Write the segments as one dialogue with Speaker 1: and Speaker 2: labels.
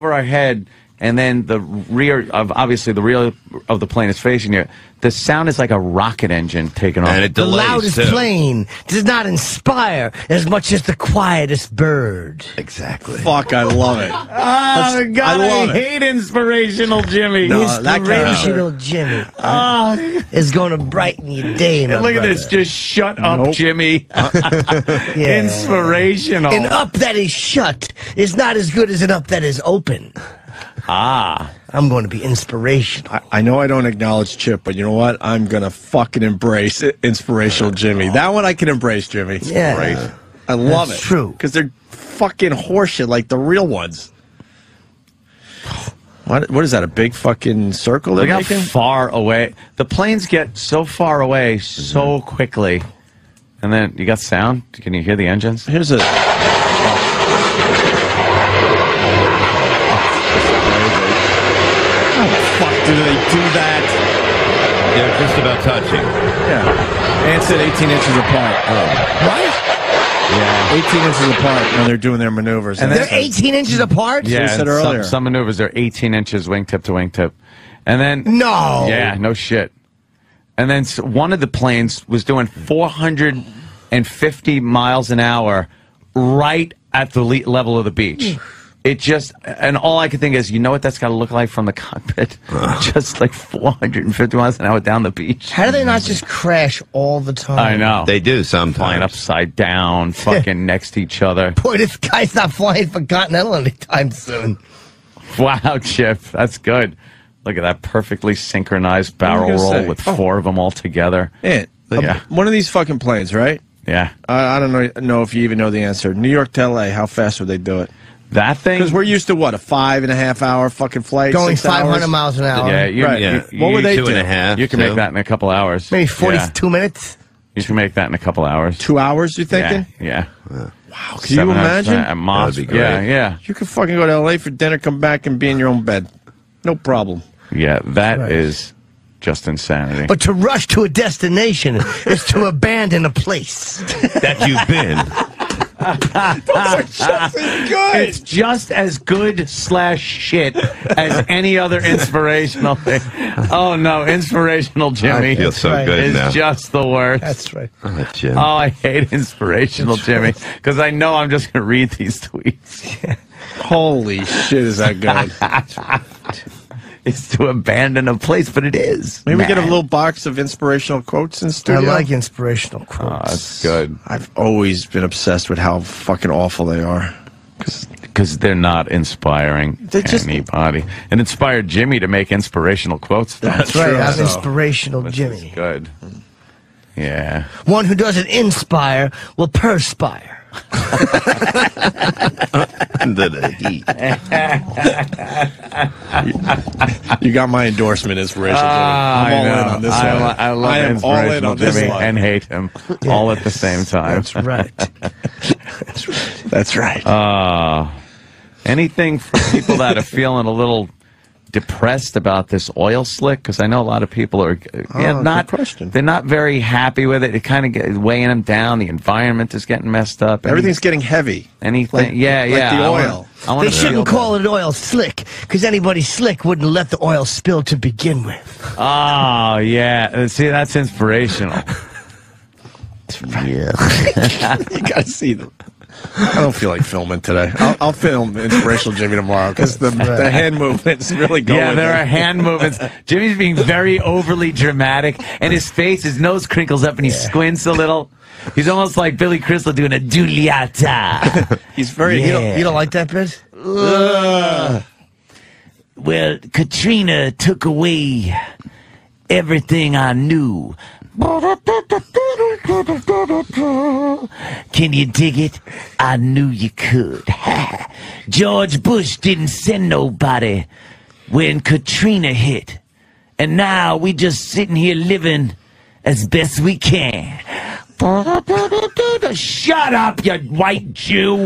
Speaker 1: over our head, and then the rear of obviously the rear of the plane is facing you. The sound is like a rocket engine taking off.
Speaker 2: And it
Speaker 3: The loudest
Speaker 2: too.
Speaker 3: plane does not inspire as much as the quietest bird.
Speaker 2: Exactly.
Speaker 4: Fuck, I love it.
Speaker 1: Oh God,
Speaker 4: I
Speaker 1: I,
Speaker 4: love it.
Speaker 1: hate inspirational Jimmy.
Speaker 4: No, that kind of-
Speaker 3: Inspirational Jimmy
Speaker 1: Oh,
Speaker 3: is going to brighten your day, my
Speaker 1: look at this! Just shut up,
Speaker 4: Nope.
Speaker 1: Jimmy.
Speaker 3: Yeah.
Speaker 1: Inspirational.
Speaker 3: An up that is shut is not as good as an up that is open.
Speaker 1: Ah,
Speaker 3: I'm going to be inspirational.
Speaker 4: I, I know I don't acknowledge Chip, but you know what? I'm gonna fucking embrace it, inspirational Jimmy. That one I can embrace, Jimmy.
Speaker 3: Yeah.
Speaker 4: Right. I love
Speaker 3: That's
Speaker 4: it.
Speaker 3: true.
Speaker 4: Because they're fucking horseshit like the real ones. What, what is that? A big fucking circle they're
Speaker 1: look how far away the planes get. So far away, so quickly. And then you got sound. Can you hear the engines?
Speaker 4: Here's a. How the fuck do they do that?
Speaker 2: They're just about touching.
Speaker 4: Yeah. And said 18 inches apart. Oh.
Speaker 3: What?
Speaker 4: Yeah. 18 inches apart when they're doing their maneuvers.
Speaker 1: And
Speaker 3: They're
Speaker 1: that's-
Speaker 3: 18 inches apart?
Speaker 1: Yeah,
Speaker 4: we said earlier.
Speaker 1: Some, some maneuvers are 18 inches wingtip to wingtip, and then
Speaker 3: No.
Speaker 1: yeah, no shit. And then one of the planes was doing 450 miles an hour right at the le- level of the beach. It just, and all I could think is, you know what that's got to look like from the cockpit? just like 450 miles an hour down the beach.
Speaker 3: How do they not just crash all the time?
Speaker 1: I know.
Speaker 2: They do sometimes.
Speaker 1: flying upside down, fucking next to each other.
Speaker 3: Boy, this guy's not flying for Continental anytime soon.
Speaker 1: Wow, Chip, that's good. Look at that perfectly synchronized barrel
Speaker 4: What were you
Speaker 1: roll
Speaker 4: say?
Speaker 1: with
Speaker 4: Oh.
Speaker 1: four of them all together.
Speaker 4: Ant,
Speaker 1: Yeah.
Speaker 4: one of these fucking planes, right?
Speaker 1: Yeah,
Speaker 4: I, I don't know, know if you even know the answer. New York to LA, how fast would they do it?
Speaker 1: That thing.
Speaker 4: Because we're used to what a five and a half hour fucking flight,
Speaker 3: Going
Speaker 4: six
Speaker 3: 500 miles an hour.
Speaker 1: yeah, you,
Speaker 4: Right.
Speaker 1: you-
Speaker 2: Yeah.
Speaker 4: What were they
Speaker 2: Two and
Speaker 4: do?
Speaker 2: a half,
Speaker 1: You can
Speaker 2: too.
Speaker 1: make that in a couple hours.
Speaker 3: Maybe 42
Speaker 1: Yeah.
Speaker 3: minutes.
Speaker 1: You can make that in a couple hours.
Speaker 4: Two hours, you thinking?
Speaker 1: Yeah, yeah.
Speaker 4: Wow, can you
Speaker 1: Seven hours,
Speaker 4: imagine?
Speaker 1: Mos-
Speaker 2: That'd be great.
Speaker 1: Yeah, yeah,
Speaker 4: You could fucking go to LA for dinner, come back, and be in your own bed. No problem.
Speaker 1: yeah. That is
Speaker 3: right.
Speaker 1: just insanity.
Speaker 3: But to rush to a destination is to abandon a place.
Speaker 2: that you've been.
Speaker 1: It's just as good slash shit as any other inspirational thing. Oh no, inspirational Jimmy
Speaker 2: I feel so
Speaker 3: Right.
Speaker 2: good
Speaker 1: is
Speaker 2: now.
Speaker 1: just the worst.
Speaker 3: That's right.
Speaker 2: Oh, Jim.
Speaker 1: Oh, I hate inspirational Jimmy because I know I'm just going to read these tweets.
Speaker 4: Holy shit, is that good?
Speaker 1: It's to abandon a place, but it is.
Speaker 4: Maybe we get a little box of inspirational quotes in
Speaker 3: I like inspirational
Speaker 1: Oh,
Speaker 3: quotes.
Speaker 1: that's good
Speaker 4: I've always been obsessed with how fucking awful they are.
Speaker 1: because they're not inspiring
Speaker 4: They're just-
Speaker 1: anybody. It inspired Jimmy to make inspirational quotes. Though.
Speaker 3: That's right.
Speaker 4: true,
Speaker 3: I'm
Speaker 4: so-
Speaker 3: inspirational Jimmy.
Speaker 1: good. Yeah.
Speaker 3: One who doesn't inspire will perspire.
Speaker 2: Under the heat.
Speaker 4: You got my endorsement, inspirational
Speaker 1: Ah,
Speaker 4: Jimmy. I'm all
Speaker 1: I
Speaker 4: in on this
Speaker 1: I,
Speaker 4: one.
Speaker 1: lo- I love
Speaker 4: I am all in on this one.
Speaker 1: and hate him all at the same time.
Speaker 3: That's right.
Speaker 4: That's right.
Speaker 1: Uh, anything for people that are feeling a little depressed about this oil slick? Because I know a lot of people are uh, yeah,
Speaker 4: Oh,
Speaker 1: not
Speaker 4: good
Speaker 1: they're not very happy with it. It kind of weighing them down. The environment is getting messed up. Any-
Speaker 4: Everything's getting heavy.
Speaker 1: anything.
Speaker 4: like-
Speaker 1: yeah,
Speaker 4: like
Speaker 1: yeah.
Speaker 4: the
Speaker 1: I wanna-
Speaker 4: oil.
Speaker 1: I
Speaker 3: They shouldn't
Speaker 1: that.
Speaker 3: call it oil slick because anybody slick wouldn't let the oil spill to begin with.
Speaker 1: Oh yeah. Uh, See, that's inspirational.
Speaker 3: Yeah.
Speaker 4: You gotta see them. I don't feel like filming today. I'll, I'll film inspirational Jimmy tomorrow because the, the hand movement's really going.
Speaker 1: Yeah, there are hand movements. Jimmy's being very overly dramatic, and his face, his nose crinkles up, and he squints a little. He's almost like Billy Crystal doing a Julieta.
Speaker 4: He's very.
Speaker 3: You, don't, you don't like that bit?
Speaker 1: well, Katrina took away everything I knew. Can you dig it? I knew you could. George Bush didn't send nobody when Katrina hit. And now we just sitting here living as best we can. Shut up, you white Jew.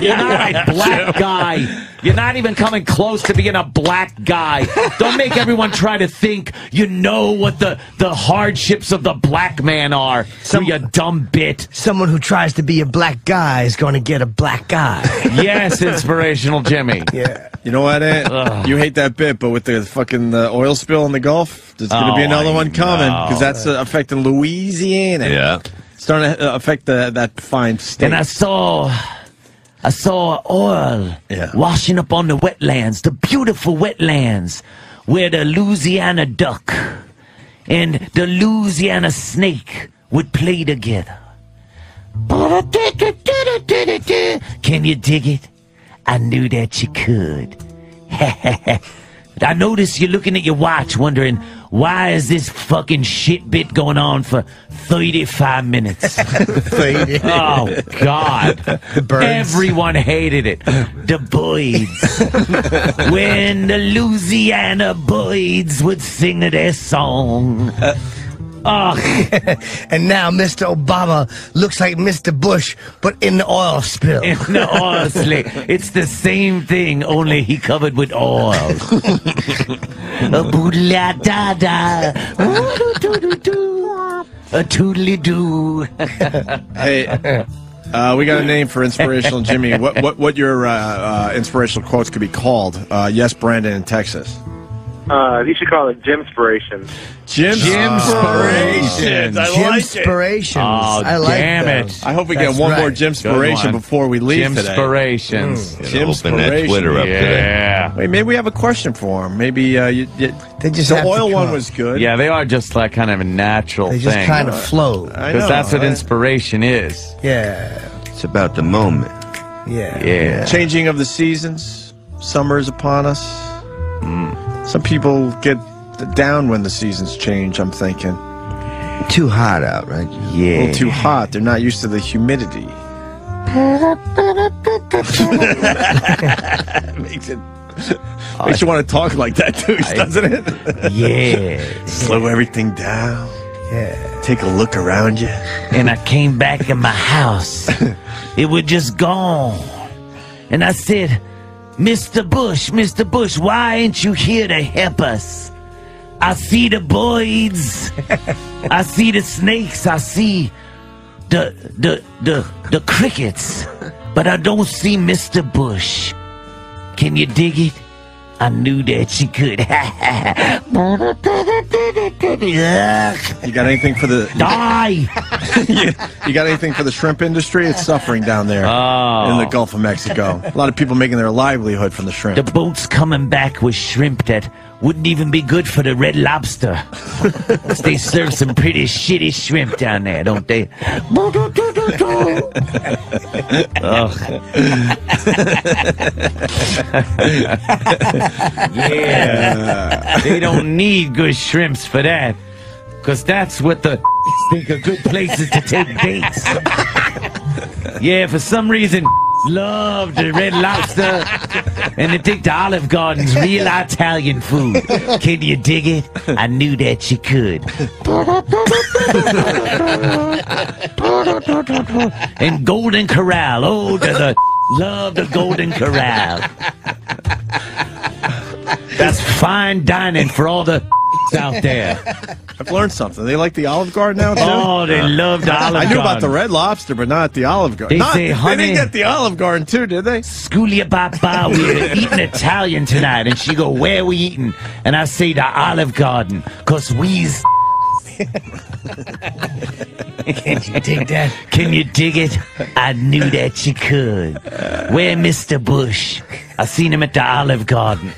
Speaker 1: You're not a black guy. You're not even coming close to being a black guy. Don't make everyone try to think you know what the, the hardships of the black man are.
Speaker 3: Some-
Speaker 1: you dumb bit.
Speaker 3: Someone who tries to be a black guy is going to get a black guy.
Speaker 1: Yes, inspirational Jimmy.
Speaker 3: yeah.
Speaker 4: You know what, Ant? You hate that bit, but with the fucking uh, oil spill in the Gulf, there's going to be
Speaker 1: Oh,
Speaker 4: another
Speaker 1: I
Speaker 4: one coming because that's uh, affecting Louisiana.
Speaker 2: Yeah.
Speaker 4: Starting to affect the, that fine state.
Speaker 1: And I saw, I saw oil
Speaker 4: Yeah.
Speaker 1: washing up on the wetlands, the beautiful wetlands where the Louisiana duck and the Louisiana snake would play together. Can you dig it? I knew that you could. I noticed you're looking at your watch wondering, why is this fucking shit bit going on for 35 minutes?
Speaker 3: Faded.
Speaker 1: Oh God! Everyone hated it. The Boyds. when the Louisiana Boyds would sing their song. Oh,
Speaker 3: And now Mr. Obama looks like Mr. Bush, but in the oil spill.
Speaker 1: no, honestly, it's the same thing, only he covered with oil. A boodle da da, a toodly doo.
Speaker 4: hey, uh, we got a name for inspirational Jimmy. What what what your uh, uh, inspirational quotes could be called? Uh, yes, Brandon in Texas.
Speaker 5: Uh, you should call it Jim Inspiration.
Speaker 4: Jim
Speaker 1: Jimspirations.
Speaker 4: I
Speaker 3: Jim
Speaker 4: like it.
Speaker 1: Oh,
Speaker 3: I like
Speaker 1: damn
Speaker 3: those.
Speaker 1: it.
Speaker 4: I hope we
Speaker 3: That's
Speaker 4: get one more
Speaker 3: right.
Speaker 4: Jim Inspiration
Speaker 1: one.
Speaker 4: before we leave today.
Speaker 1: Jimspirations.
Speaker 2: Gonna open that Twitter up today.
Speaker 1: Yeah.
Speaker 4: Wait, maybe we have a question for him. Maybe uh, you, you,
Speaker 3: They just
Speaker 4: the
Speaker 3: have
Speaker 4: oil one was good.
Speaker 1: Yeah, they are just like kind of a natural
Speaker 3: They just
Speaker 1: thing.
Speaker 3: kind of flow.
Speaker 4: I
Speaker 1: Because that's what
Speaker 4: right?
Speaker 1: inspiration is.
Speaker 3: Yeah.
Speaker 2: It's about the moment.
Speaker 3: Yeah.
Speaker 1: Yeah.
Speaker 4: Changing of the seasons. Summer is upon us. Some people get down when the seasons change. I'm thinking
Speaker 2: Too hot out, right?
Speaker 1: Yeah.
Speaker 4: little too hot. They're not used to the humidity. makes it makes you want to talk like that, too, doesn't it?
Speaker 1: Yeah.
Speaker 4: Slow everything down.
Speaker 3: Yeah.
Speaker 4: Take a look around you.
Speaker 1: and I came back in my house. It was just gone. And I said, Mr. Bush, Mr. Bush, why ain't you here to help us? I see the boys. I see the snakes. I see the the the the crickets. But I don't see Mr. Bush. Can you dig it? I knew that she could.
Speaker 4: You got anything for the
Speaker 1: Die!
Speaker 4: you got anything for the shrimp industry? It's suffering down there
Speaker 1: Oh.
Speaker 4: in the Gulf of Mexico. A lot of people making their livelihood from the shrimp.
Speaker 1: The boat's coming back with shrimp that wouldn't even be good for the red lobster. they serve some pretty shitty shrimp down there, don't they? Ugh. yeah. They don't need good shrimps for that. Because that's what the think are good places to take dates. Yeah, for some reason, love the red lobster, and think the Olive Garden's real Italian food. Can you dig it? I knew that you could. and Golden Corral. Oh, the, the love the Golden Corral. That's fine dining for all the out there.
Speaker 4: I've learned something. They like the Olive Garden now too.
Speaker 1: Oh, they love the Olive Garden.
Speaker 4: I knew about the Red Lobster, but not the Olive Garden.
Speaker 1: They
Speaker 4: Not-
Speaker 1: say,
Speaker 4: they didn't get the Olive Garden too, did they?
Speaker 1: Schoolia Baba, we're eating Italian tonight. And she go, where we eating? And I say, the Olive Garden, because we's...
Speaker 3: Can you dig that?
Speaker 1: Can you dig it? I knew that you could. Where Mr. Bush? I seen him at the Olive Garden.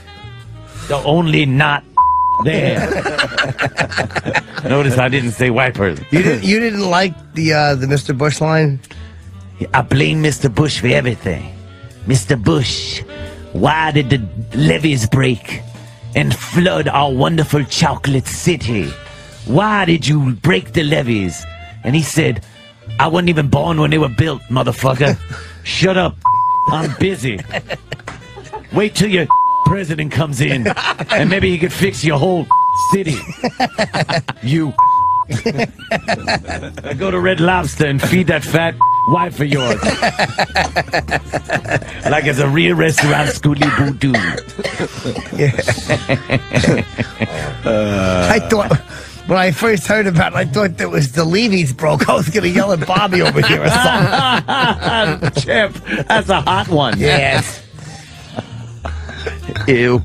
Speaker 1: The only not there. Notice I didn't say white person.
Speaker 3: You didn't. You didn't like the uh, the Mr. Bush line.
Speaker 1: I blame Mr. Bush for everything. Mr. Bush, why did the levees break and flood our wonderful chocolate city? Why did you break the levees? And he said, I wasn't even born when they were built, motherfucker. Shut up. I'm busy. Wait till your president comes in and maybe he could fix your whole city. You. I go to Red Lobster and feed that fat wife of yours. like it's a real restaurant, Scooty Boo Doo.
Speaker 3: I thought when I first heard about it, I thought that was the Levy's broke. I was going to yell at Bobby over here or something.
Speaker 1: Chip, that's a hot one.
Speaker 3: yes.
Speaker 1: eu